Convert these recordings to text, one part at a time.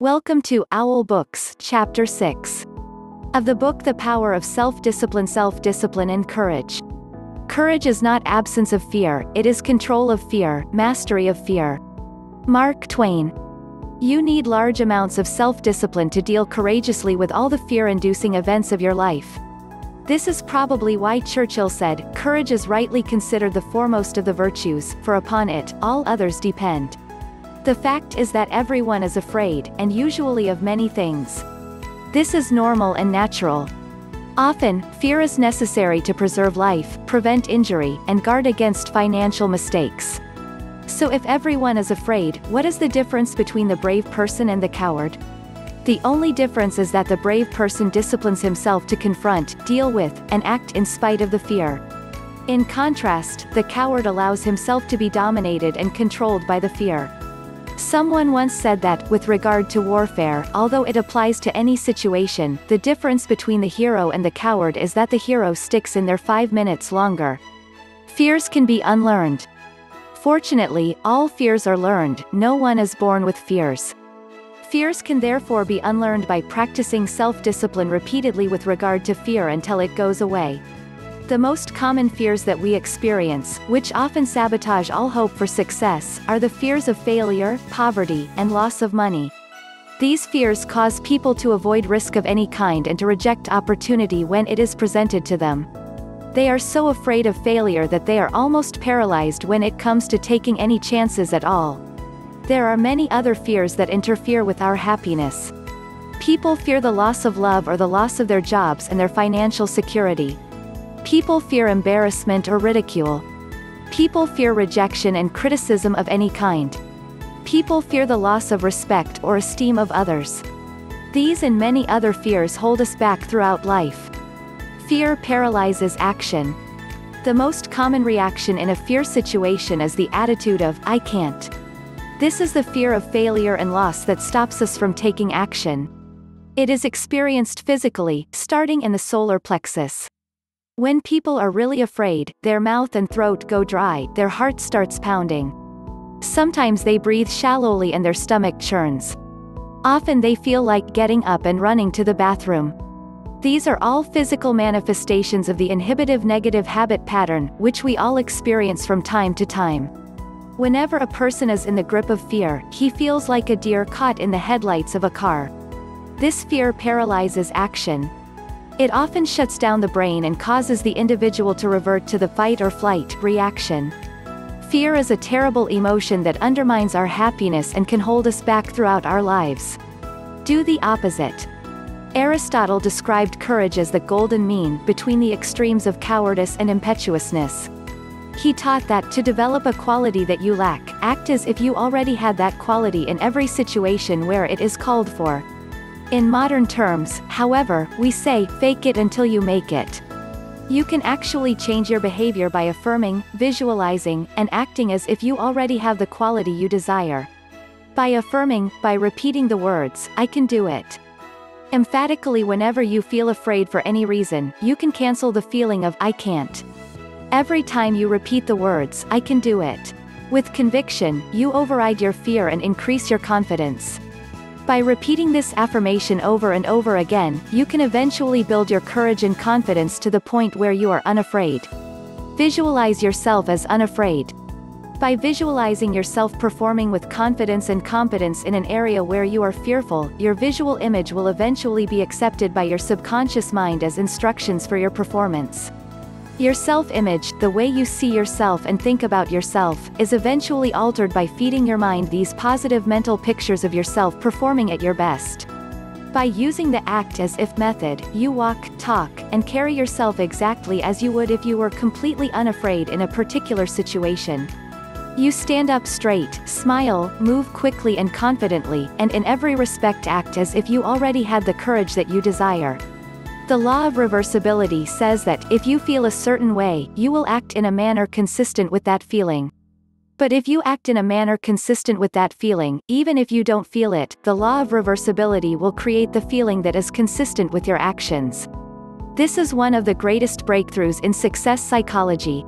Welcome to Owl Books, Chapter 6. Of the book The Power of Self-Discipline Self-Discipline and Courage. Courage is not absence of fear, it is control of fear, mastery of fear. Mark Twain. You need large amounts of self-discipline to deal courageously with all the fear-inducing events of your life. This is probably why Churchill said, courage is rightly considered the foremost of the virtues, for upon it, all others depend. The fact is that everyone is afraid, and usually of many things. This is normal and natural. Often, fear is necessary to preserve life, prevent injury, and guard against financial mistakes. So if everyone is afraid, what is the difference between the brave person and the coward? The only difference is that the brave person disciplines himself to confront, deal with, and act in spite of the fear. In contrast, the coward allows himself to be dominated and controlled by the fear. Someone once said that, with regard to warfare, although it applies to any situation, the difference between the hero and the coward is that the hero sticks in there five minutes longer. Fears can be unlearned. Fortunately, all fears are learned, no one is born with fears. Fears can therefore be unlearned by practicing self-discipline repeatedly with regard to fear until it goes away. The most common fears that we experience, which often sabotage all hope for success, are the fears of failure, poverty, and loss of money. These fears cause people to avoid risk of any kind and to reject opportunity when it is presented to them. They are so afraid of failure that they are almost paralyzed when it comes to taking any chances at all. There are many other fears that interfere with our happiness. People fear the loss of love or the loss of their jobs and their financial security. People fear embarrassment or ridicule. People fear rejection and criticism of any kind. People fear the loss of respect or esteem of others. These and many other fears hold us back throughout life. Fear paralyzes action. The most common reaction in a fear situation is the attitude of, I can't. This is the fear of failure and loss that stops us from taking action. It is experienced physically, starting in the solar plexus. When people are really afraid, their mouth and throat go dry, their heart starts pounding. Sometimes they breathe shallowly and their stomach churns. Often they feel like getting up and running to the bathroom. These are all physical manifestations of the inhibitive negative habit pattern, which we all experience from time to time. Whenever a person is in the grip of fear, he feels like a deer caught in the headlights of a car. This fear paralyzes action, it often shuts down the brain and causes the individual to revert to the fight or flight reaction. Fear is a terrible emotion that undermines our happiness and can hold us back throughout our lives. Do the opposite. Aristotle described courage as the golden mean between the extremes of cowardice and impetuousness. He taught that to develop a quality that you lack, act as if you already had that quality in every situation where it is called for. In modern terms, however, we say, fake it until you make it. You can actually change your behavior by affirming, visualizing, and acting as if you already have the quality you desire. By affirming, by repeating the words, I can do it. Emphatically whenever you feel afraid for any reason, you can cancel the feeling of I can't. Every time you repeat the words, I can do it. With conviction, you override your fear and increase your confidence. By repeating this affirmation over and over again, you can eventually build your courage and confidence to the point where you are unafraid. Visualize yourself as unafraid. By visualizing yourself performing with confidence and competence in an area where you are fearful, your visual image will eventually be accepted by your subconscious mind as instructions for your performance. Your self-image, the way you see yourself and think about yourself, is eventually altered by feeding your mind these positive mental pictures of yourself performing at your best. By using the act as if method, you walk, talk, and carry yourself exactly as you would if you were completely unafraid in a particular situation. You stand up straight, smile, move quickly and confidently, and in every respect act as if you already had the courage that you desire. The law of reversibility says that, if you feel a certain way, you will act in a manner consistent with that feeling. But if you act in a manner consistent with that feeling, even if you don't feel it, the law of reversibility will create the feeling that is consistent with your actions. This is one of the greatest breakthroughs in success psychology.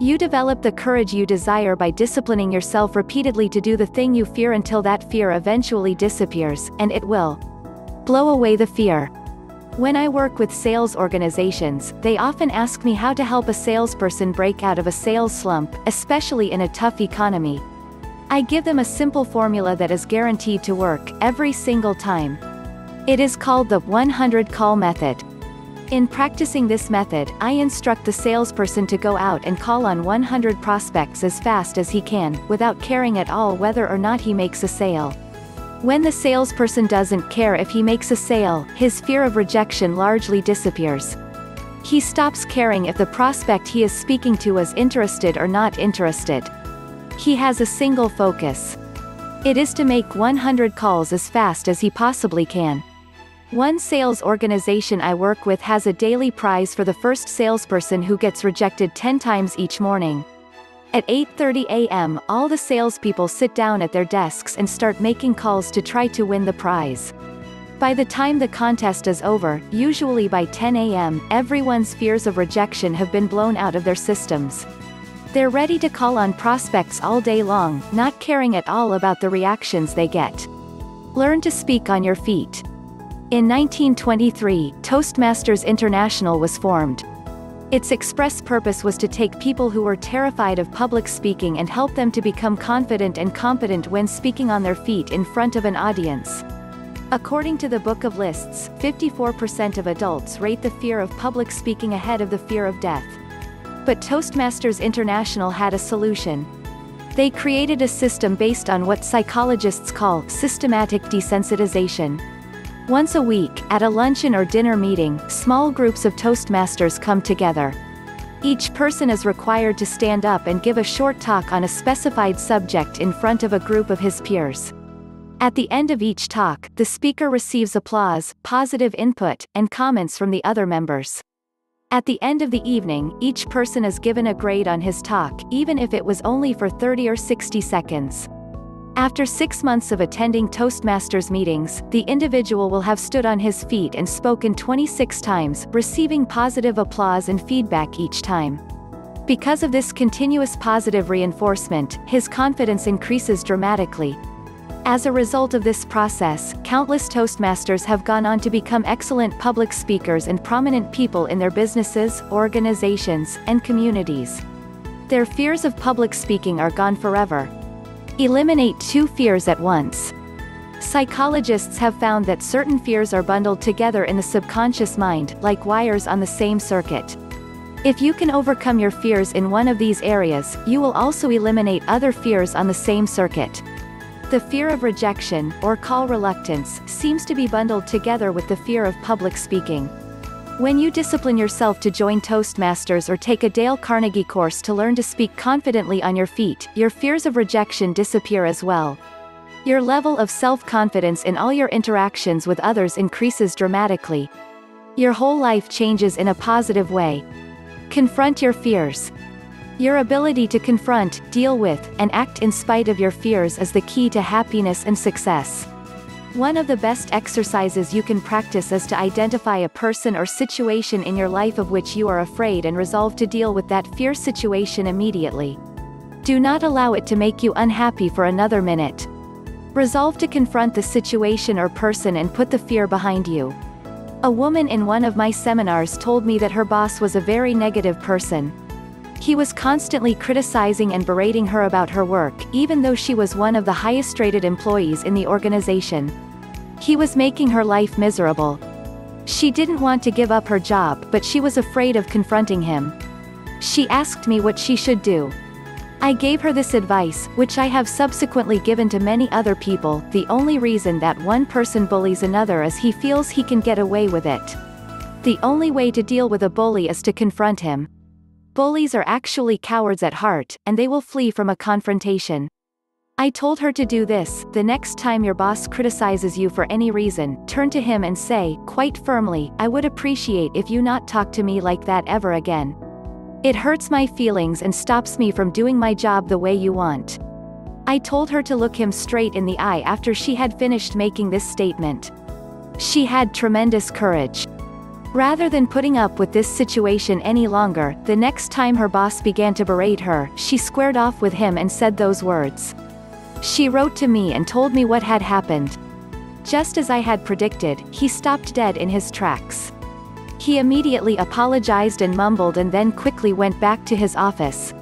You develop the courage you desire by disciplining yourself repeatedly to do the thing you fear until that fear eventually disappears, and it will. Blow away the fear. When I work with sales organizations, they often ask me how to help a salesperson break out of a sales slump, especially in a tough economy. I give them a simple formula that is guaranteed to work, every single time. It is called the 100 call method. In practicing this method, I instruct the salesperson to go out and call on 100 prospects as fast as he can, without caring at all whether or not he makes a sale. When the salesperson doesn't care if he makes a sale, his fear of rejection largely disappears. He stops caring if the prospect he is speaking to is interested or not interested. He has a single focus. It is to make 100 calls as fast as he possibly can. One sales organization I work with has a daily prize for the first salesperson who gets rejected 10 times each morning. At 8.30 a.m., all the salespeople sit down at their desks and start making calls to try to win the prize. By the time the contest is over, usually by 10 a.m., everyone's fears of rejection have been blown out of their systems. They're ready to call on prospects all day long, not caring at all about the reactions they get. Learn to speak on your feet. In 1923, Toastmasters International was formed. Its express purpose was to take people who were terrified of public speaking and help them to become confident and competent when speaking on their feet in front of an audience. According to the Book of Lists, 54% of adults rate the fear of public speaking ahead of the fear of death. But Toastmasters International had a solution. They created a system based on what psychologists call systematic desensitization. Once a week, at a luncheon or dinner meeting, small groups of Toastmasters come together. Each person is required to stand up and give a short talk on a specified subject in front of a group of his peers. At the end of each talk, the speaker receives applause, positive input, and comments from the other members. At the end of the evening, each person is given a grade on his talk, even if it was only for 30 or 60 seconds. After six months of attending Toastmasters meetings, the individual will have stood on his feet and spoken 26 times, receiving positive applause and feedback each time. Because of this continuous positive reinforcement, his confidence increases dramatically. As a result of this process, countless Toastmasters have gone on to become excellent public speakers and prominent people in their businesses, organizations, and communities. Their fears of public speaking are gone forever, Eliminate two fears at once. Psychologists have found that certain fears are bundled together in the subconscious mind, like wires on the same circuit. If you can overcome your fears in one of these areas, you will also eliminate other fears on the same circuit. The fear of rejection, or call reluctance, seems to be bundled together with the fear of public speaking. When you discipline yourself to join Toastmasters or take a Dale Carnegie course to learn to speak confidently on your feet, your fears of rejection disappear as well. Your level of self-confidence in all your interactions with others increases dramatically. Your whole life changes in a positive way. Confront your fears. Your ability to confront, deal with, and act in spite of your fears is the key to happiness and success. One of the best exercises you can practice is to identify a person or situation in your life of which you are afraid and resolve to deal with that fear situation immediately. Do not allow it to make you unhappy for another minute. Resolve to confront the situation or person and put the fear behind you. A woman in one of my seminars told me that her boss was a very negative person. He was constantly criticizing and berating her about her work, even though she was one of the highest rated employees in the organization. He was making her life miserable. She didn't want to give up her job but she was afraid of confronting him. She asked me what she should do. I gave her this advice, which I have subsequently given to many other people, the only reason that one person bullies another is he feels he can get away with it. The only way to deal with a bully is to confront him. Bullies are actually cowards at heart, and they will flee from a confrontation. I told her to do this, the next time your boss criticizes you for any reason, turn to him and say, quite firmly, I would appreciate if you not talk to me like that ever again. It hurts my feelings and stops me from doing my job the way you want. I told her to look him straight in the eye after she had finished making this statement. She had tremendous courage. Rather than putting up with this situation any longer, the next time her boss began to berate her, she squared off with him and said those words. She wrote to me and told me what had happened. Just as I had predicted, he stopped dead in his tracks. He immediately apologized and mumbled and then quickly went back to his office.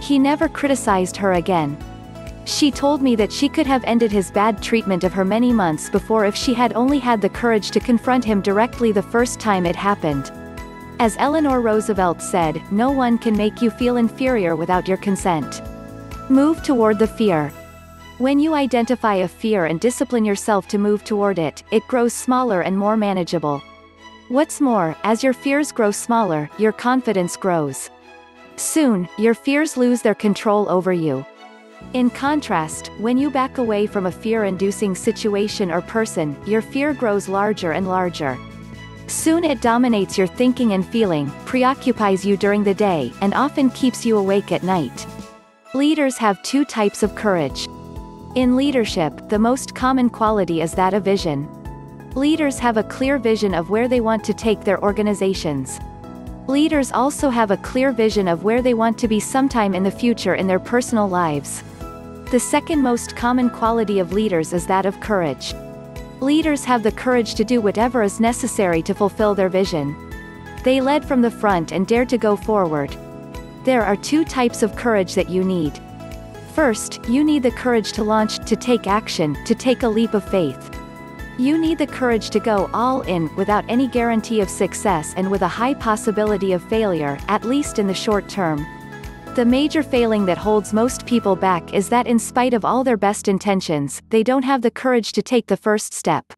He never criticized her again. She told me that she could have ended his bad treatment of her many months before if she had only had the courage to confront him directly the first time it happened. As Eleanor Roosevelt said, no one can make you feel inferior without your consent. Move toward the fear. When you identify a fear and discipline yourself to move toward it, it grows smaller and more manageable. What's more, as your fears grow smaller, your confidence grows. Soon, your fears lose their control over you. In contrast, when you back away from a fear-inducing situation or person, your fear grows larger and larger. Soon it dominates your thinking and feeling, preoccupies you during the day, and often keeps you awake at night. Leaders have two types of courage. In leadership, the most common quality is that of vision. Leaders have a clear vision of where they want to take their organizations. Leaders also have a clear vision of where they want to be sometime in the future in their personal lives. The second most common quality of leaders is that of courage. Leaders have the courage to do whatever is necessary to fulfill their vision. They led from the front and dared to go forward. There are two types of courage that you need. First, you need the courage to launch, to take action, to take a leap of faith. You need the courage to go all in, without any guarantee of success and with a high possibility of failure, at least in the short term. The major failing that holds most people back is that in spite of all their best intentions, they don't have the courage to take the first step.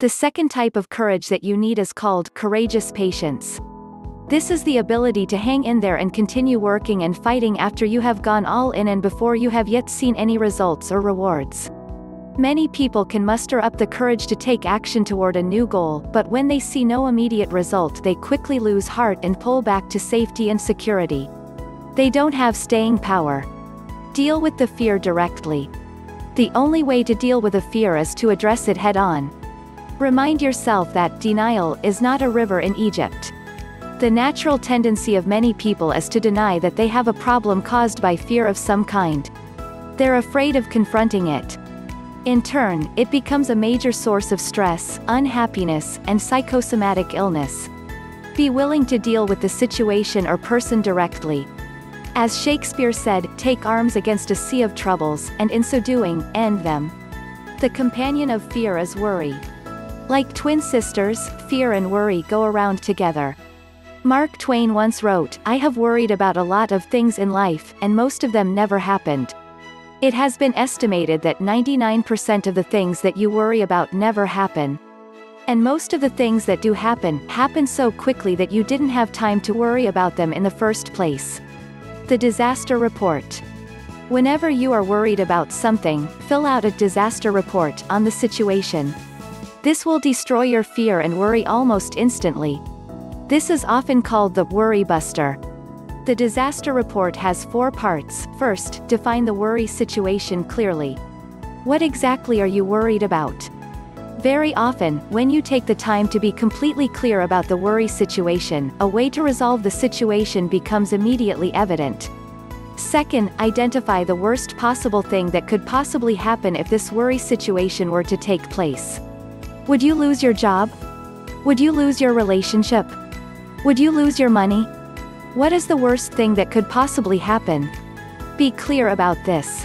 The second type of courage that you need is called courageous patience. This is the ability to hang in there and continue working and fighting after you have gone all in and before you have yet seen any results or rewards. Many people can muster up the courage to take action toward a new goal, but when they see no immediate result they quickly lose heart and pull back to safety and security. They don't have staying power. Deal with the fear directly. The only way to deal with a fear is to address it head on. Remind yourself that denial is not a river in Egypt. The natural tendency of many people is to deny that they have a problem caused by fear of some kind. They're afraid of confronting it. In turn, it becomes a major source of stress, unhappiness, and psychosomatic illness. Be willing to deal with the situation or person directly, as Shakespeare said, take arms against a sea of troubles, and in so doing, end them. The companion of fear is worry. Like twin sisters, fear and worry go around together. Mark Twain once wrote, I have worried about a lot of things in life, and most of them never happened. It has been estimated that 99% of the things that you worry about never happen. And most of the things that do happen, happen so quickly that you didn't have time to worry about them in the first place. The Disaster Report. Whenever you are worried about something, fill out a disaster report on the situation. This will destroy your fear and worry almost instantly. This is often called the worry buster. The disaster report has four parts. First, define the worry situation clearly. What exactly are you worried about? Very often, when you take the time to be completely clear about the worry situation, a way to resolve the situation becomes immediately evident. Second, identify the worst possible thing that could possibly happen if this worry situation were to take place. Would you lose your job? Would you lose your relationship? Would you lose your money? What is the worst thing that could possibly happen? Be clear about this.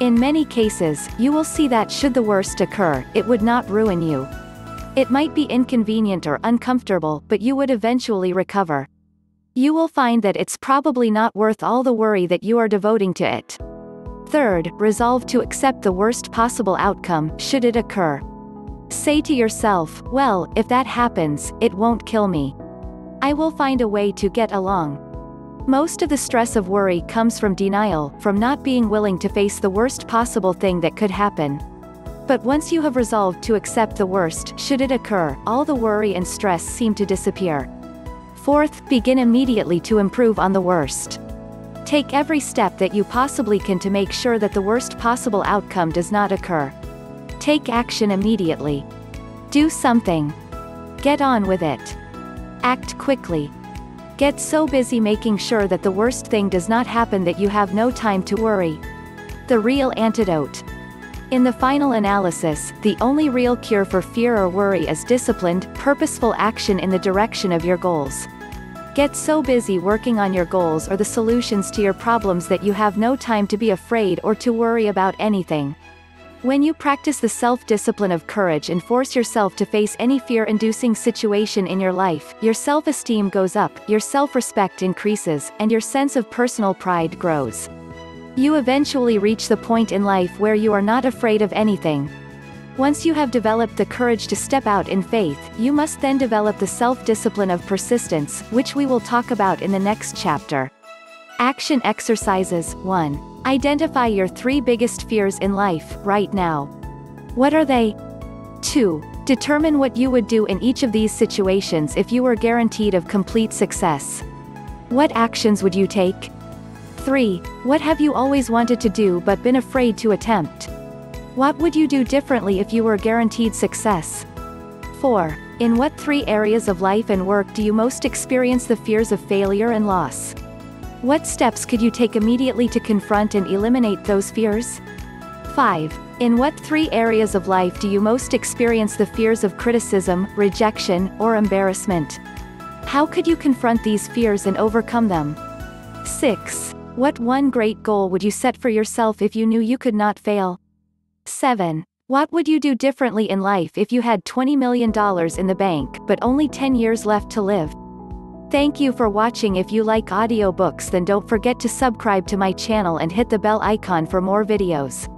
In many cases, you will see that should the worst occur, it would not ruin you. It might be inconvenient or uncomfortable, but you would eventually recover. You will find that it's probably not worth all the worry that you are devoting to it. Third, resolve to accept the worst possible outcome, should it occur. Say to yourself, well, if that happens, it won't kill me. I will find a way to get along. Most of the stress of worry comes from denial, from not being willing to face the worst possible thing that could happen. But once you have resolved to accept the worst, should it occur, all the worry and stress seem to disappear. Fourth, begin immediately to improve on the worst. Take every step that you possibly can to make sure that the worst possible outcome does not occur. Take action immediately. Do something. Get on with it. Act quickly. Get so busy making sure that the worst thing does not happen that you have no time to worry. The real antidote. In the final analysis, the only real cure for fear or worry is disciplined, purposeful action in the direction of your goals. Get so busy working on your goals or the solutions to your problems that you have no time to be afraid or to worry about anything. When you practice the self-discipline of courage and force yourself to face any fear-inducing situation in your life, your self-esteem goes up, your self-respect increases, and your sense of personal pride grows. You eventually reach the point in life where you are not afraid of anything. Once you have developed the courage to step out in faith, you must then develop the self-discipline of persistence, which we will talk about in the next chapter. Action Exercises 1. Identify your three biggest fears in life, right now. What are they? 2. Determine what you would do in each of these situations if you were guaranteed of complete success. What actions would you take? 3. What have you always wanted to do but been afraid to attempt? What would you do differently if you were guaranteed success? 4. In what three areas of life and work do you most experience the fears of failure and loss? What steps could you take immediately to confront and eliminate those fears? 5. In what three areas of life do you most experience the fears of criticism, rejection, or embarrassment? How could you confront these fears and overcome them? 6. What one great goal would you set for yourself if you knew you could not fail? 7. What would you do differently in life if you had $20 million in the bank but only 10 years left to live? Thank you for watching if you like audiobooks then don't forget to subscribe to my channel and hit the bell icon for more videos.